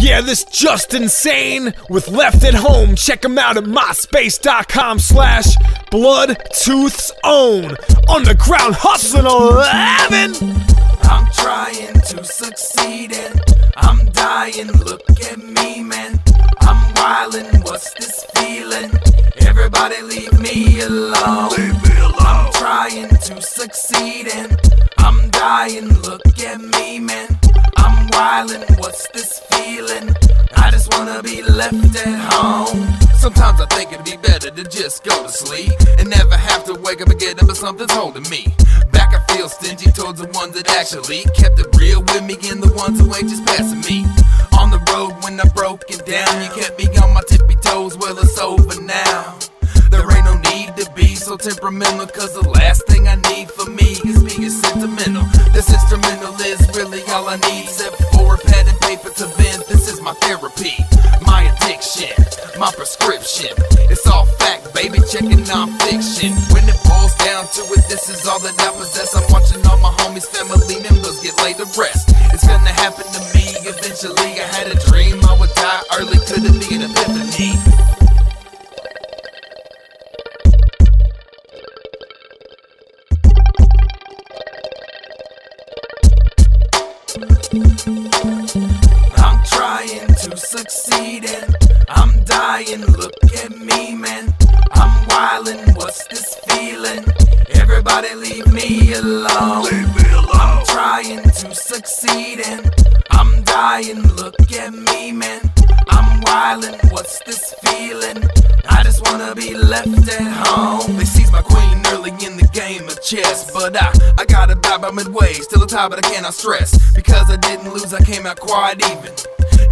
Yeah, this Juztin Sane with Left at Home. Check them out at myspace.com slash bloodtooth's own. Underground Hustlin' 11. I'm trying to succeed and I'm dying. Look at me, man. I'm wildin'. What's this feeling? Everybody leave me alone. Leave me alone. I'm trying to succeed and I'm. What's this feeling? I just wanna be left at home. Sometimes I think it'd be better to just go to sleep and never have to wake up up, but something's holding me back. I feel stingy towards the ones that actually kept it real with me and the ones who ain't just passing me. On the road when I broke it down, you kept me on my tippy toes. Well, it's over now. There ain't no need to be so temperamental, cause the last thing I need for me is being sentimental. This instrumental is really all I need, except my therapy, my addiction, my prescription. It's all fact, baby, checking non-fiction. When it boils down to it, this is all that I possess. I'm watching all my homies, family members get laid to rest. It's gonna happen to me eventually. I had a dream I would die early, could it be an epiphany? I'm trying to succeed and I'm dying. Look at me, man. I'm wildin'. What's this feeling? Everybody leave me alone. Leave me alone. I'm trying to succeed and I'm dying. Look at me, man. I'm wildin'. What's this feeling? I just wanna be left at home. They seized my queen early in the game of chess, but I I gotta back by midway. Still a tie, but I cannot stress because I didn't lose. I came out quite even.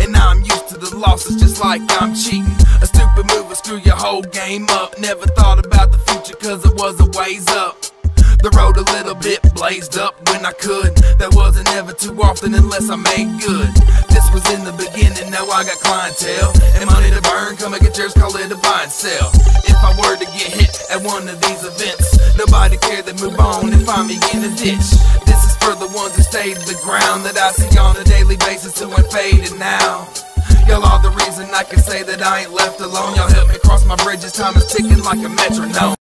And now I'm used to the losses just like I'm cheating. A stupid move will screw your whole game up. Never thought about the future cause it was a ways up. The road a little bit blazed up when I could. That wasn't ever too often unless I made good. This was in the beginning, now I got clientele. And money to burn, come and get yours, call it a buy and sell. If I were to get hit at one of these events, nobody cared to move on and find me in a ditch. This is for the ones who stayed the ground that I see on a daily basis who ain't fading now. Y'all are the reason I can say that I ain't left alone. Y'all help me cross my bridges, time is ticking like a metronome.